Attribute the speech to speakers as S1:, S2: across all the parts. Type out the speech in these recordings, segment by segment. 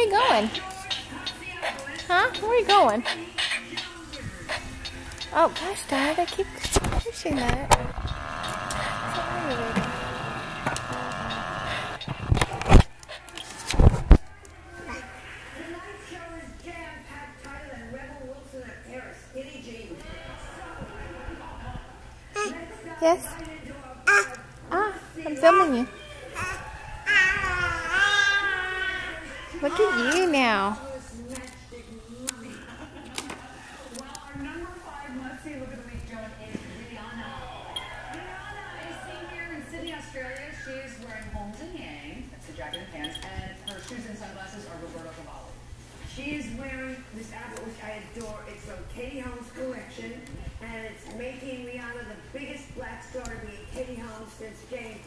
S1: you going? Huh? Where are you going? Oh gosh, Dad, I keep pushing that. Yes? Ah, I'm filming you. Look at you now.
S2: She is wearing
S3: this outfit which I adore. It's from Katie Holmes' collection, and it's making Rihanna the biggest black star to be Katie Holmes since Jane.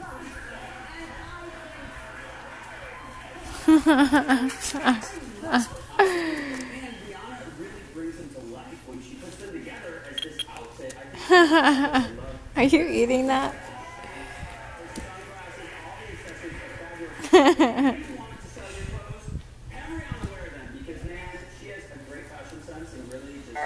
S2: Are you eating that? because man, she
S1: has a
S2: great fashion sense and really just.